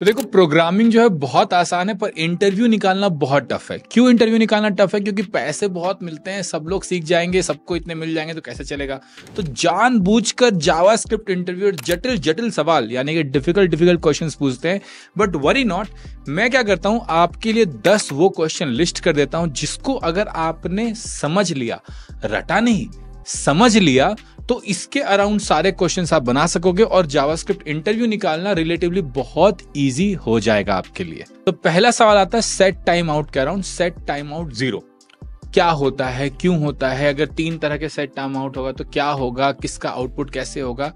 तो देखो प्रोग्रामिंग जो है बहुत आसान है, पर इंटरव्यू निकालना बहुत टफ है। क्यों इंटरव्यू निकालना टफ है? क्योंकि पैसे बहुत मिलते हैं, सब लोग सीख जाएँगे, सबको इतने मिल जाएँगे तो कैसे चलेगा? तो जान जानबूझकर जावा स्क्रिप्ट इंटरव्यू जटिल जटिल सवाल, यानी कि डिफ़िकल्ट डिफ़िकल्ट क्वेश्चन पूछते हैं। बट वरी नॉट मैं क्या करता हूँ, आपके लिए दस वो क्वेश्चन लिस्ट कर देता हूँ, जिसको अगर आपने समझ लिया, रटा नहीं समझ लिया तो इसके अराउंड सारे क्वेश्चन आप बना सकोगे और जावास्क्रिप्ट इंटरव्यू निकालना रिलेटिवली बहुत ईजी हो जाएगा आपके लिए। तो पहला सवाल आता है सेट टाइम आउट के around set time out zero क्या होता है, क्यों होता है? अगर तीन तरह के सेट टाइम आउट होगा तो क्या होगा, किसका आउटपुट कैसे होगा?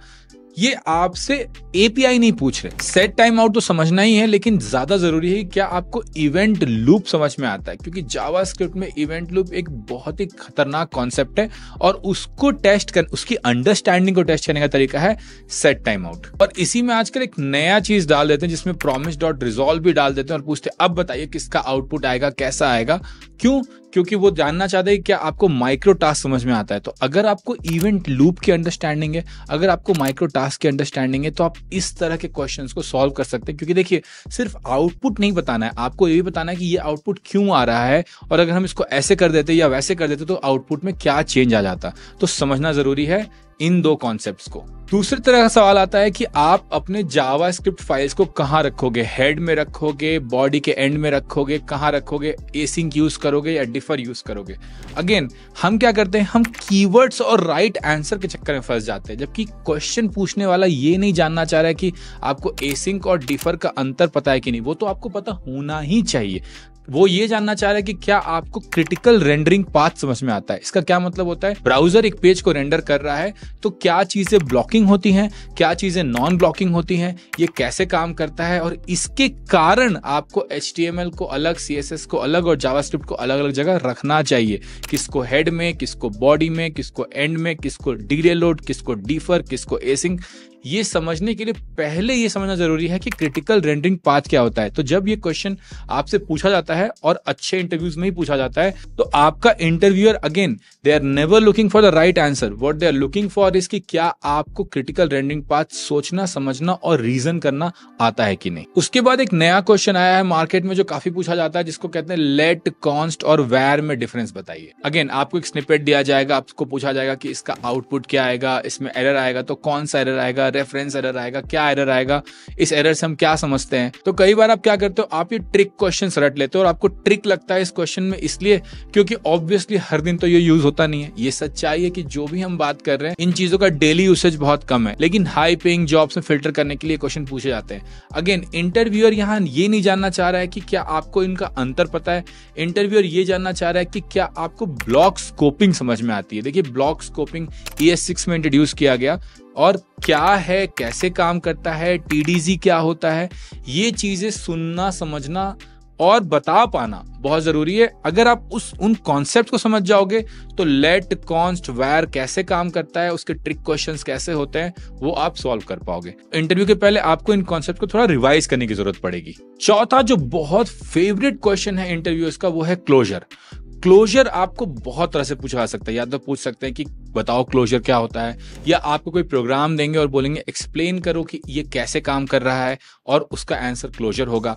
ये आपसे एपीआई नहीं पूछ रहे। सेट टाइम आउट तो समझना ही है, लेकिन ज़्यादा ज़रूरी है क्या आपको इवेंट लूप समझ में आता है? क्योंकि जावा स्क्रिप्ट में इवेंट लूप एक बहुत ही खतरनाक कॉन्सेप्ट है और उसको टेस्ट कर, उसकी अंडरस्टैंडिंग को टेस्ट करने का तरीका है सेट टाइम आउट और इसी में आजकल एक नया चीज़ डाल देते हैं, जिसमें प्रॉमिस डॉट रिजॉल्व भी डाल देते हैं और पूछते हैं, अब बताइए किसका आउटपुट आएगा, कैसा आएगा? क्यों? क्योंकि वो जानना चाहते हैं क्या आपको माइक्रो टास्क समझ में आता है। तो अगर आपको इवेंट लूप की अंडरस्टैंडिंग है, अगर आपको माइक्रो टास्क की अंडरस्टैंडिंग है तो आप इस तरह के क्वेश्चन को सॉल्व कर सकते हैं। क्योंकि देखिए, सिर्फ़ आउटपुट नहीं बताना है। आपको ये भी बताना है कि ये आउटपुट क्यों आ रहा है और अगर हम इसको ऐसे कर देते या वैसे कर देते तो आउटपुट में क्या चेंज आ जाता। तो समझना ज़रूरी है इन दो कॉन्सेप्ट्स को। दूसरी तरह का सवाल आता है कि आप अपने जावा स्क्रिप्ट फाइल्स को कहाँ रखोगे? हेड में रखोगे? बॉडी के एंड में रखोगे? कहाँ रखोगे? एसिंग यूज़ करोगे या डिफर यूज़ करोगे? अगेन हम क्या करते हैं? हम कीवर्ड्स और राइट आंसर के चक्कर में फंस जाते हैं, जबकि क्वेश्चन पूछने वाला ये नहीं जानना चाह रहा है कि आपको एसिंक और डिफर का अंतर पता है कि नहीं। वो तो आपको पता होना ही चाहिए। वो ये जानना चाह रहा है कि क्या आपको क्रिटिकल रेंडरिंग पाथ समझ में आता है? इसका क्या मतलब होता है? ब्राउज़र एक पेज को रेंडर कर रहा है तो क्या चीज़ें ब्लॉकिंग होती हैं? क्या चीज़ें नॉन ब्लॉकिंग होती हैं? ये कैसे काम करता है? और इसके कारण आपको एच को अलग सीएसएस को अलग और जावास्क्रिप्ट को अलग अलग जगह रखना चाहिए। किसको हेड में, किसको बॉडी में, किसको एंड में, किसको डी किसको डीफर किसको एसिंग ये समझने के लिए पहले ये समझना ज़रूरी है कि क्रिटिकल रेंडरिंग पाथ क्या होता है। तो जब ये क्वेश्चन आपसे पूछा जाता है और अच्छे इंटरव्यूज़ में ही पूछा जाता है तो आपका interviewer again they are never looking for the right answer what they are looking for is कि क्या आपको क्रिटिकल रेंडरिंग पाथ सोचना, समझना और रीजन करना आता है कि नहीं। उसके बाद एक नया क्वेश्चन आया है मार्केट में जो काफ़ी पूछा जाता है, जिसको कहते हैं लेट कॉन्स्ट और वैर में डिफरेंस बताइए। अगेन आपको एक स्निपेट दिया जाएगा, आपको पूछा जाएगा कि इसका आउटपुट क्या आएगा, इसमें एरर आएगा तो कौन सा एरर आएगा रेफरेंस एरर आएगा, क्या एरर आएगा, इस एरर से हम क्या समझते हैं? तो कई बार आप क्या करते हो, आप ये ट्रिक क्वेश्चन रट लेते हो और आपको ट्रिक लगता है इस क्वेश्चन में इसलिए क्योंकि ऑब्वियसली हर दिन तो ये यूज़ होता नहीं है। ये सच्चाई है कि जो भी हम बात कर रहे हैं, इन चीज़ों का डेली यूसेज बहुत कम है। लेकिन हाई पेइंग जॉब्स में फ़िल्टर करने के लिए क्वेश्चन पूछे जाते हैं। अगेन इंटरव्यूअर यहाँ ये नहीं जानना चाह रहा है कि क्या आपको इनका अंतर पता है। इंटरव्यूअर ये जानना चाह रहा है कि क्या आपको ब्लॉक स्कोपिंग समझ में आती है। देखिए ब्लॉक स्कोपिंग ई में इंट्रोड्यूस किया गया। और क्या है, कैसे काम करता है टीडीजी क्या होता है, ये चीज़ें सुनना, समझना और बता पाना बहुत ज़रूरी है। अगर आप उस, उन कॉन्सेप्ट को समझ जाओगे तो लेट कॉन्स्ट वायर कैसे काम करता है, उसके ट्रिक क्वेश्चंस कैसे होते हैं, वो आप सॉल्व कर पाओगे। इंटरव्यू के पहले आपको इन कॉन्सेप्ट को थोड़ा रिवाइज करने की ज़रूरत पड़ेगी। चौथा जो बहुत फेवरेट क्वेश्चन है इंटरव्यू का, वो है क्लोजर क्लोजर आपको बहुत तरह से पूछा सकता है। या तो पूछ सकते हैं कि बताओ क्लोजर क्या होता है, या आपको कोई प्रोग्राम देंगे और बोलेंगे एक्सप्लेन करो कि ये कैसे काम कर रहा है और उसका आंसर क्लोजर होगा।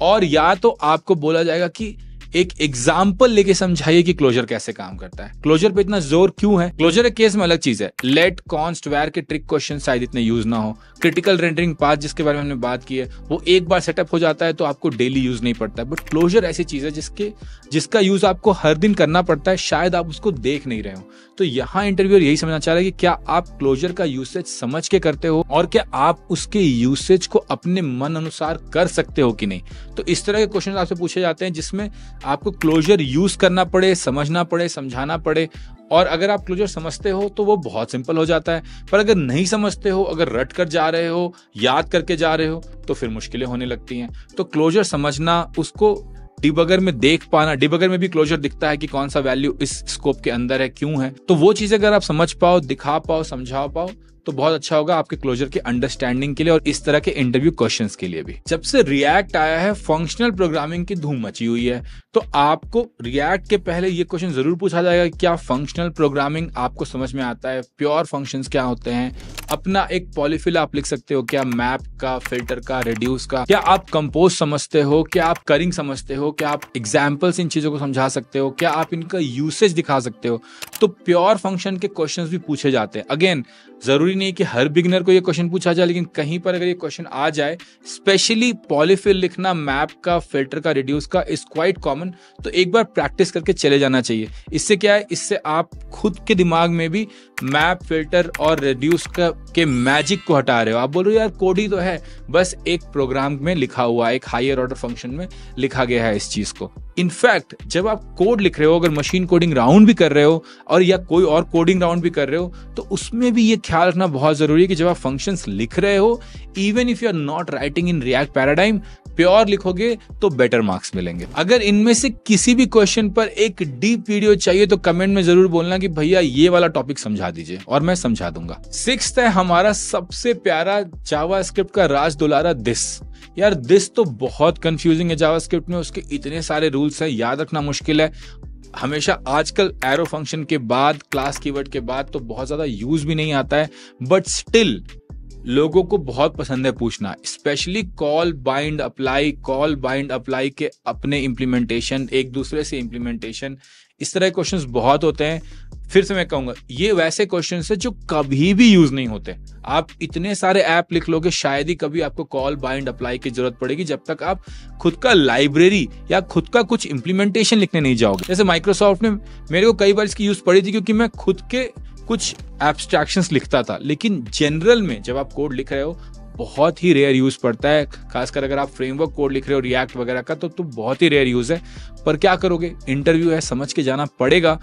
और या तो आपको बोला जाएगा कि एक एग्ज़ाम्पल लेके समझाइए कि क्लोजर कैसे काम करता है। क्लोजर पे इतना ज़ोर क्यों है? क्लोजर के केस में अलग चीज़ है। लेट कॉन्स्ट वैर के ट्रिक क्वेश्चन शायद इतने यूज़ ना हो। क्रिटिकल रेंडरिंग पाथ जिसके बारे में हमने बात की है, वो एक बार सेटअप हो जाता है तो आपको डेली यूज़ नहीं पड़ता है। बट क्लोजर ऐसी चीज़ है जिसके, जिसका यूज़ आपको हर दिन करना पड़ता है, शायद आप उसको देख नहीं रहे हो। तो यहाँ इंटरव्यूअर यही समझना चाह रहा है कि क्या आप क्लोजर का यूसेज समझ के करते हो और क्या आप उसके यूसेज को अपने मन अनुसार कर सकते हो कि नहीं? तो इस तरह के क्वेश्चन आपसे पूछे जाते हैं जिसमें आपको क्लोजर यूज़ करना पड़े, समझना पड़े, समझाना पड़े, और अगर आप क्लोजर समझते हो तो वो बहुत सिंपल हो जाता है। पर अगर नहीं समझते हो, अगर रट कर जा रहे हो, याद करके जा रहे हो तो फिर मुश्किलें होने लगती हैं। तो क्लोजर समझना, उसको डिबगर में देख पाना डिबगर में भी क्लोजर दिखता है कि कौन सा वैल्यू इस स्कोप के अंदर है, क्यों है। तो वो चीज़ अगर आप समझ पाओ, दिखा पाओ, समझा पाओ तो बहुत अच्छा होगा आपके क्लोजर के अंडरस्टैंडिंग के लिए और इस तरह के इंटरव्यू क्वेश्चन के लिए भी। जब से रिएक्ट आया है फंक्शनल प्रोग्रामिंग की धूम मची हुई है तो आपको रिएक्ट के पहले ये क्वेश्चन ज़रूर पूछा जाएगा क्या फंक्शनल प्रोग्रामिंग आपको समझ में आता है प्योर फ़ंक्शन क्या होते हैं, अपना एक पॉलीफिल आप लिख सकते हो, क्या मैप का फ़िल्टर का रिड्यूस का, क्या आप कंपोज समझते हो, क्या आप करिंग समझते हो, क्या आप एग्जाम्पल्स इन चीज़ों को समझा सकते हो, क्या आप इनका यूसेज दिखा सकते हो तो प्योर फ़ंक्शन के क्वेश्चन भी पूछे जाते हैं। अगेन ज़रूरी नहीं कि हर बिगनर को ये क्वेश्चन पूछा जाए, लेकिन कहीं पर अगर ये क्वेश्चन आ जाए स्पेशली पॉलीफिल लिखना मैप का फ़िल्टर का रिड्यूस का इज़ क्वाइट कॉमन तो एक बार प्रैक्टिस करके चले जाना चाहिए। इससे क्या है? इससे आप खुद के दिमाग में भी मैप फ़िल्टर और रिड्यूस का मैजिक को हटा रहे हो। आप बोल रहे हो, यार कोड ही तो है। बस एक प्रोग्राम में लिखा हुआ, एक हायर ऑर्डर फ़ंक्शन में लिखा गया है इस चीज़ को। इनफैक्ट जब आप कोड लिख रहे हो, अगर मशीन कोडिंग राउंड भी कर रहे हो और या कोई और कोडिंग राउंड भी कर रहे हो तो उसमें भी ये ख्याल रखना बहुत ज़रूरी है कि जब आप फ़ंक्शंस लिख रहे हो even if you are not writing in React paradigm pure लिखोगे तो बेटर मार्क्स मिलेंगे। अगर इनमें से किसी भी क्वेश्चन पर एक डीप वीडियो चाहिए तो कमेंट में ज़रूर बोलना कि भैया ये वाला टॉपिक समझा दीजिए और मैं समझा दूँगा। सिक्स है हमारा सबसे प्यारा जावा का राज दुलारा दिस यार दिस तो बहुत कंफ्यूजिंग है जावा स्क्रिप्ट में, उसके इतने सारे रूल्स हैं, याद रखना मुश्किल है। हमेशा आजकल एरो फ़ंक्शन के बाद क्लास कीवर्ड के बाद तो बहुत ज़्यादा यूज़ भी नहीं आता है बट स्टिल लोगों को बहुत पसंद है पूछना specially call bind apply call bind apply के अपने इम्प्लीमेंटेशन एक दूसरे से इम्प्लीमेंटेशन इस तरह के क्वेश्चन बहुत होते हैं। फिर से मैं कहूँगा ये वैसे क्वेश्चन है जो कभी भी यूज़ नहीं होते। आप इतने सारे ऐप लिख लोगे शायद ही कभी आपको कॉल बाइंड अप्लाई की ज़रूरत पड़ेगी जब तक आप खुद का लाइब्रेरी या खुद का कुछ इंप्लीमेंटेशन लिखने नहीं जाओगे। जैसे माइक्रोसॉफ्ट ने मेरे को कई बार इसकी यूज़ पड़ी थी क्योंकि मैं खुद के कुछ एब्स्ट्रैक्शन लिखता था लेकिन जनरल में जब आप कोड लिख रहे हो बहुत ही रेयर यूज़ पड़ता है। खासकर अगर आप फ्रेमवर्क कोड लिख रहे हो रिएक्ट वगैरह का तो, तो बहुत ही रेयर यूज़ है। पर क्या करोगे? इंटरव्यू है समझ के जाना पड़ेगा।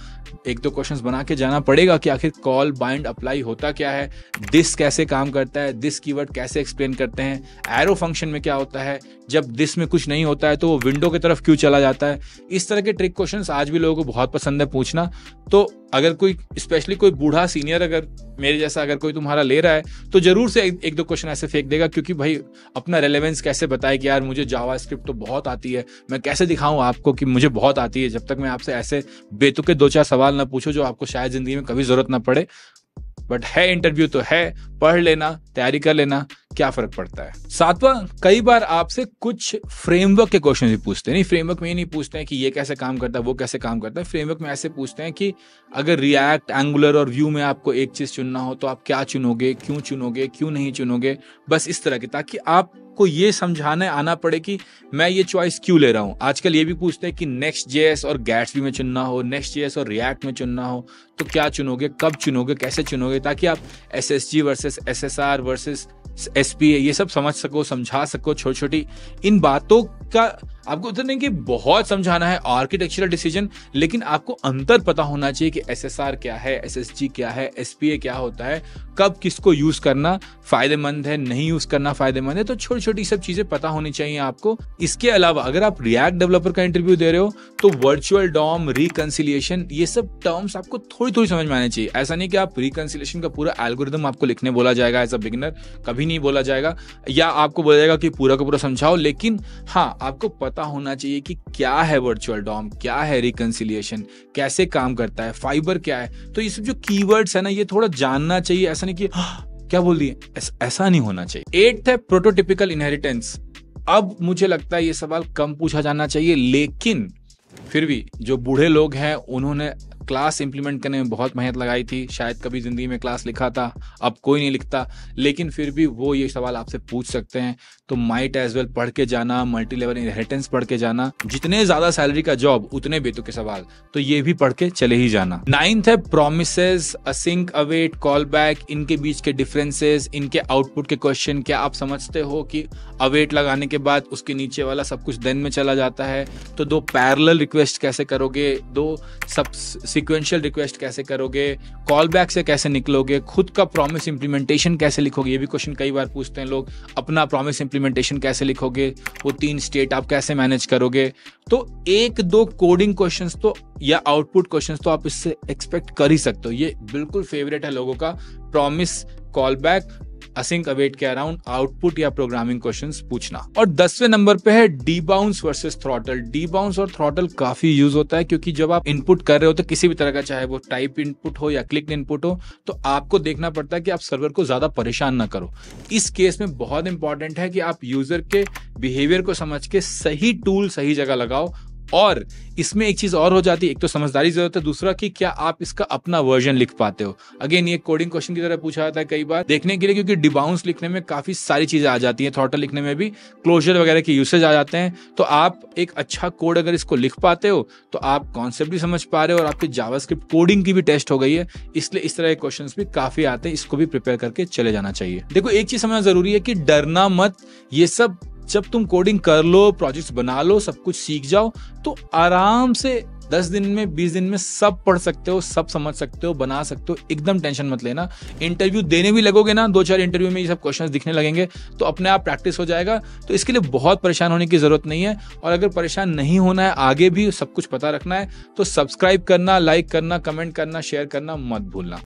एक दो क्वेश्चंस बना के जाना पड़ेगा कि आखिर कॉल बाइंड अप्लाई होता क्या है? दिस कैसे काम करता है? दिस कीवर्ड कैसे एक्सप्लेन करते हैं? एरो फ़ंक्शन में क्या होता है? जब दिस में कुछ नहीं होता है तो वो विंडो की तरफ़ क्यों चला जाता है? इस तरह के ट्रिक क्वेश्चंस आज भी लोगों को बहुत पसंद है पूछना। तो अगर कोई स्पेशली कोई बूढ़ा सीनियर अगर मेरे जैसा अगर कोई तुम्हारा ले रहा है तो ज़रूर से एक, दो क्वेश्चन ऐसे फेंक देगा क्योंकि भाई अपना रेलेवेंस कैसे बताए कि यार मुझे जावा स्क्रिप्ट तो बहुत आती है। मैं कैसे दिखाऊँ आपको कि मुझे बहुत आती है जब तक मैं आपसे ऐसे बेतुके दो चार सवाल ना पूछो जो आपको शायद ज़िंदगी में कभी ज़रूरत ना पड़े। बट है इंटरव्यू तो है पढ़ लेना, तैयारी कर लेना, क्या फ़र्क पड़ता है? सातवां, कई बार आपसे कुछ फ्रेमवर्क के क्वेश्चन भी पूछते हैं। नहीं फ्रेमवर्क में ये नहीं पूछते हैं कि ये कैसे काम करता है, वो कैसे काम करता है। फ्रेमवर्क में ऐसे पूछते हैं कि अगर रिएक्ट एंगुलर और व्यू में आपको एक चीज़ चुनना हो तो आप क्या चुनोगे, क्यों चुनोगे, क्यों नहीं चुनोगे? बस इस तरह की, ताकि आपको ये समझाने, आना पड़े कि मैं ये चॉइस क्यों ले रहा हूँ? आजकल ये भी पूछते हैं कि नेक्स्ट जेएस और गैट्स में चुनना हो नेक्स्ट जेएस और रिएक्ट में चुनना हो तो क्या चुनोगे, कब चुनोगे, कैसे चुनोगे? ताकि आप S S G versus SSR S R versus SPA ये सब समझ सको, समझा सको छोटी छोटी इन बातों का आपको उधर नहीं कि बहुत समझाना है आर्किटेक्चरल डिसीज़न लेकिन आपको अंतर पता होना चाहिए कि एसएसआर क्या है एसएसजी क्या है एसपीए क्या होता है, कब किसको यूज़ करना फ़ायदेमंद है, नहीं यूज़ करना फ़ायदेमंद है तो छोटी छोटी सब चीज़ें पता होनी चाहिए आपको। इसके अलावा अगर आप रिएक्ट डेवलपर का इंटरव्यू दे रहे हो तो वर्चुअल डॉम रिकन्सिलियेशन ये सब टर्म्स आपको थोड़ी थोड़ी समझ में आनी चाहिए। ऐसा नहीं कि आप रिकन्सिलियेशन का पूरा एल्गोरिदम आपको लिखने बोला जाएगा एज अ बिगिनर कभी नहीं बोला जाएगा, या आपको बोला जाएगा कि पूरा का पूरा समझाओ, लेकिन हाँ आपको पता होना चाहिए कि क्या है वर्चुअल डॉम क्या है रिकन्सिलियेशन कैसे काम करता है फाइबर क्या है? तो ये सब जो कीवर्ड्स है ना ये थोड़ा जानना चाहिए ऐसा नहीं कि हाँ, क्या बोल दिए ऐसा नहीं होना चाहिए। एट है प्रोटोटिपिकल इनहेरिटेंस अब मुझे लगता है ये सवाल कम पूछा जाना चाहिए लेकिन फिर भी जो बूढ़े लोग हैं उन्होंने क्लास इंप्लीमेंट करने में बहुत मेहनत लगाई थी। शायद कभी ज़िंदगी में क्लास लिखा था, अब कोई नहीं लिखता। लेकिन फिर भी वो ये सवाल आपसे पूछ सकते हैं। तो माइट एज वेल पढ़ के जाना मल्टी लेवल इनहेरिटेंस पढ़ के जाना। जितने ज़्यादा सैलरी का जॉब उतने बेतु के सवाल। तो ये भी पढ़ के चले ही जाना। नाइन्थ है promise async await call back इनके बीच के डिफरेंसेस इनके आउटपुट के क्वेश्चन क्या आप समझते हो कि अवेट लगाने के बाद उसके नीचे वाला सब कुछ देन में चला जाता है? तो दो पैरल रिक्वेस्ट कैसे करोगे? दो सब सिक्वेंशियल रिक्वेस्ट कैसे करोगे कॉल बैक से कैसे निकलोगे, खुद का प्रॉमिस इंप्लीमेंटेशन कैसे लिखोगे, ये भी क्वेश्चन कई बार पूछते हैं लोग, अपना प्रॉमिस इंप्लीमेंटेशन कैसे लिखोगे, वो तीन स्टेट आप कैसे मैनेज करोगे? तो एक दो कोडिंग क्वेश्चन तो या आउटपुट क्वेश्चन तो आप इससे एक्सपेक्ट कर ही सकते हो। ये बिल्कुल फेवरेट है लोगों का promise call back async await के अराउंड आउटपुट या प्रोग्रामिंग क्वेश्चंस पूछना। और दसवें नंबर पे है debounce versus throttle debounce और थ्रॉटल काफ़ी यूज़ होता है, क्योंकि जब आप इनपुट कर रहे हो तो किसी भी तरह का, चाहे वो टाइप इनपुट हो या क्लिक इनपुट हो तो आपको देखना पड़ता है कि आप सर्वर को ज़्यादा परेशान ना करो। इस केस में बहुत इंपॉर्टेंट है कि आप यूज़र के बिहेवियर को समझ के सही टूल सही जगह लगाओ और इसमें एक चीज़ और हो जाती है, एक तो समझदारी ज़रूरत है, दूसरा कि क्या आप इसका अपना वर्जन लिख पाते हो। अगेन ये कोडिंग क्वेश्चन की तरह पूछा जाता है कई बार। देखने के लिए, क्योंकि डिबाउंस लिखने में काफ़ी सारी चीज़ें आ जाती है थॉटल लिखने में भी क्लोजर वगैरह के यूसेज आ जाते हैं। तो आप एक अच्छा कोड अगर इसको लिख पाते हो तो आप कॉन्सेप्ट भी समझ पा रहे हो और आपके जावास्क्रिप्ट कोडिंग की भी टेस्ट हो गई है। इसलिए इस तरह के क्वेश्चन भी काफ़ी आते हैं, इसको भी प्रिपेयर करके चले जाना चाहिए। देखो, एक चीज़ समझना ज़रूरी है कि डरना मत, ये सब जब तुम कोडिंग कर लो प्रोजेक्ट्स बना लो, सब कुछ सीख जाओ तो आराम से दस दिन में, बीस दिन में सब पढ़ सकते हो, सब समझ सकते हो, बना सकते हो, एकदम टेंशन मत लेना। इंटरव्यू देने भी लगोगे ना, दो चार इंटरव्यू में ये सब क्वेश्चंस दिखने लगेंगे तो अपने आप प्रैक्टिस हो जाएगा। तो इसके लिए बहुत परेशान होने की ज़रूरत नहीं है, और अगर परेशान नहीं होना है, आगे भी सब कुछ पता रखना है तो सब्सक्राइब करना लाइक करना कमेंट करना शेयर करना मत भूलना।